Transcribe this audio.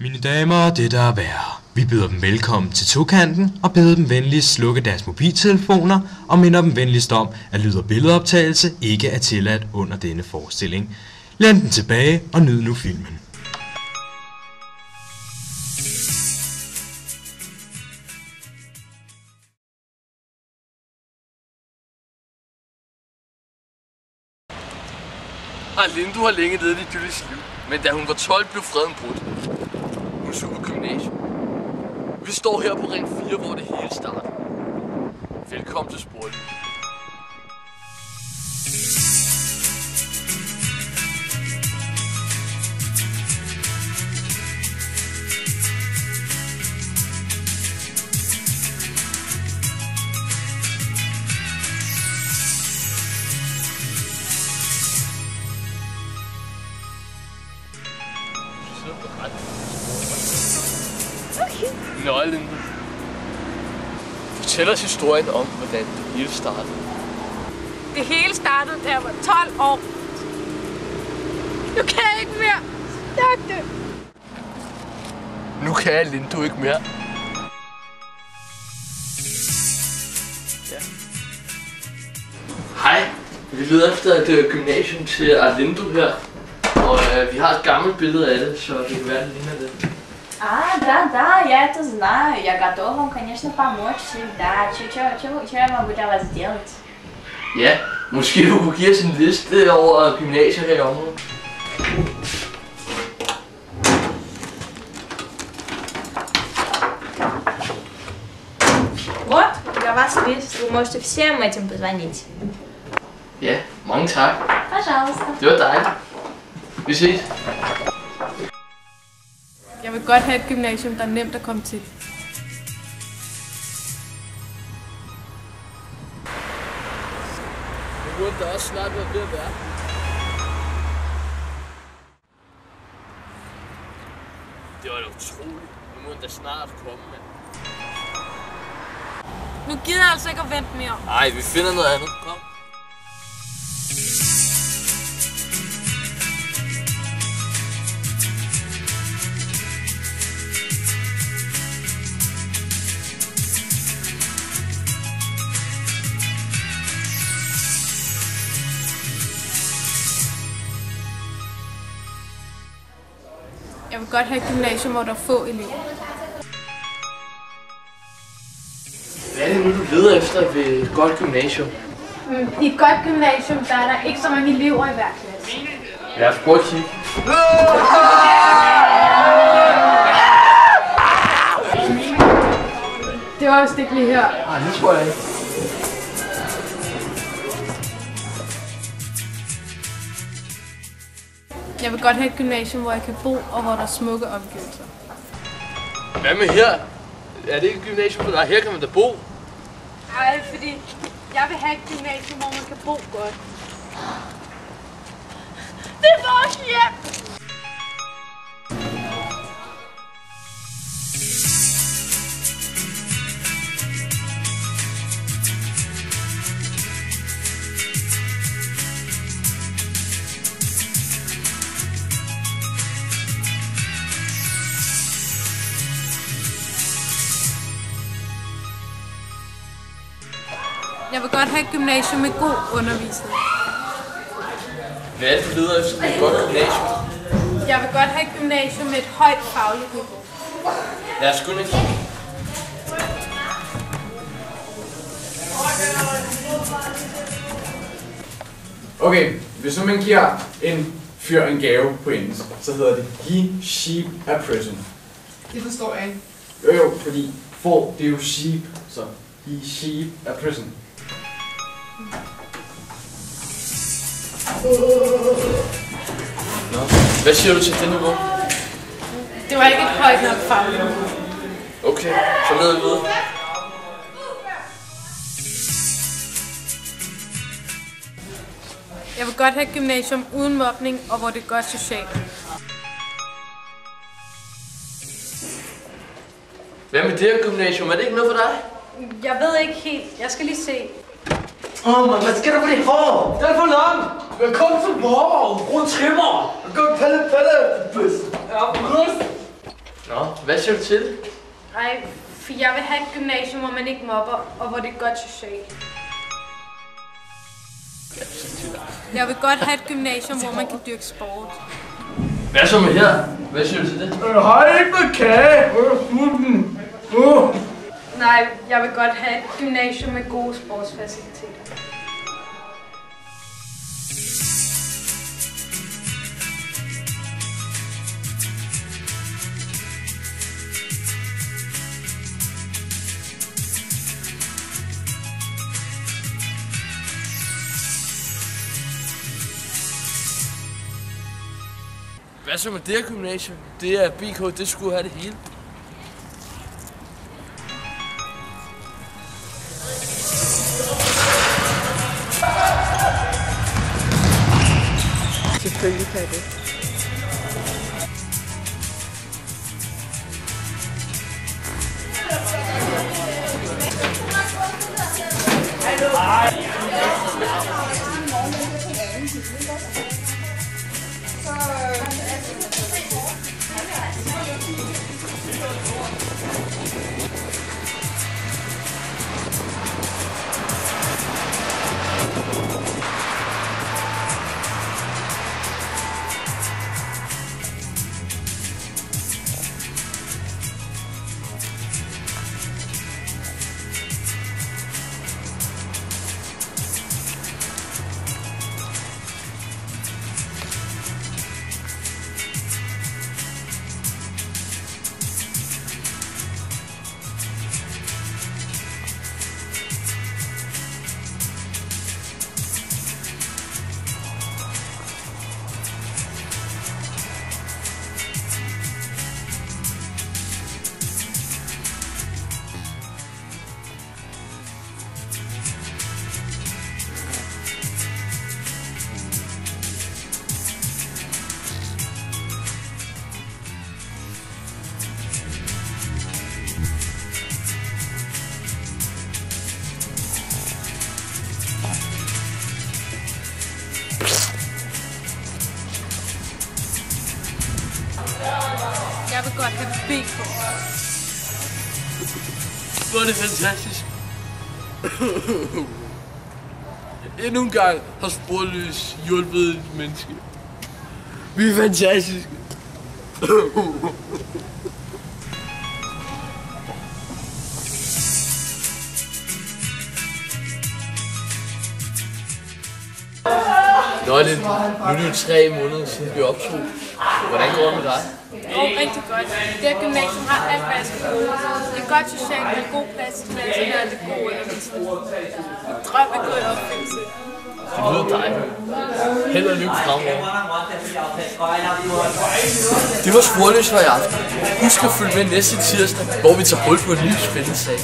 Mine damer og det der er værre. Vi byder dem velkommen til Tokanten og beder dem venligst slukke deres mobiltelefoner og minder dem venligst om, at lyd- og billedoptagelse ikke er tilladt under denne forestilling. Læn den tilbage og nyd nu filmen. Arlindo har længe ledet i Julies liv, men da hun var 12, blev freden brudt. Hun skulle gymnasium. Vi står her på ring 4, hvor det hele starter. Velkommen til Sporten. Linda. Fortæl os historien om, hvordan det hele startede. Det hele startede, da jeg var 12 år. Nu kan jeg ikke mere. Jeg er død. Nu kan jeg Lindo ikke mere. Ja. Hej, vi leder efter et øh, gymnasium til Arlindo her. Og øh, vi har et gammelt billede af det, så det kan være, det ligner det. А, да, да, я это знаю. Я готова вам, конечно, помочь всегда. Что я могу для вас сделать? Ja, måske du kunne give os en liste over gymnasier her i området. Вот, для вас лист. Вы можете всем этим позвонить. Ja, mange tak. Пожалуйста. Det var dejligt. Vi ses. Vil godt have et gymnasium, der er nemt at komme til. Det burde da også snart være ved at være. Det var da utroligt. Nu må den da snart komme, mand. Nu gider jeg altså ikke at vente mere. Ej, vi finder noget andet. Kom. Jeg vil godt have et gymnasium, hvor der er få elever. Hvad er det nu, du leder efter ved et godt gymnasium? I et godt gymnasium, der er der ikke så mange elever i hver klasse. Lad os prøve at kigge. Det var vist ikke lige her. Nej, det tror jeg ikke. Jeg vil godt have et gymnasium, hvor jeg kan bo, og hvor der er smukke omgivelser. Hvad med her? Er det ikke et gymnasium for dig? Her kan man da bo. Nej, fordi jeg vil have et gymnasium, hvor man kan bo godt. Det er vores hjem! Jeg vil godt have et gymnasium med god undervisning. Hvad er det, ved et godt gymnasium? Jeg vil godt have et gymnasium med et højt fagligt niveau. Lad os gå ned. Okay, hvis nu man giver en fyr en gave på engelsk, så hedder det he, sheep, a prison. Det forstår jeg ikke. Jo jo, fordi får, det er jo sheep, så he, sheep, a prison. Nå. Hvad siger du til det niveau? Det var ikke et højt nok fagligt niveau. Okay, så leder vi videre. Jeg vil godt have et gymnasium uden mobning, og hvor det er godt socialt. Hvad med det her gymnasium? Er det ikke noget for dig? Jeg ved ikke helt. Jeg skal lige se. Åh, oh, hvad sker der på dit hår? Det er for langt. Velkommen til morgen. Brug trimmer. Gå pille, pille. Bøs. Ja, bøs. Hvad siger du til det? Ej, for jeg vil have et gymnasium, hvor man ikke mobber, og hvor det er godt socialt. Jeg vil godt have et gymnasium, hvor man kan dyrke sport. Hvad så med her? Hvad siger du til det? Jeg har ikke noget kage. Er. Uh. Nej, jeg vil godt have et gymnasium med gode sportsfaciliteter. Hvad så med det her gymnasium? Det er BK, det skulle have det hele. Selvfølgelig kan det. Vil godt have BK. Hvor er det fantastisk. Endnu en gang har sporløs hjulpet et menneske. Vi er fantastiske. Nå, det, nu er det jo tre måneder siden vi optog. Hvordan går det med dig? Går rigtig godt. Det her gymnasium har alt, hvad jeg skal bruge. Det er godt socialt, det er god plads til klasserne, og det er god undervisning. Min drøm er gået i opfyldelse. Det lyder dejligt. Held og lykke fremover. Det var Sporløs for i aften. Husk at følge med næste tirsdag, hvor vi tager hul på en ny spændende sag.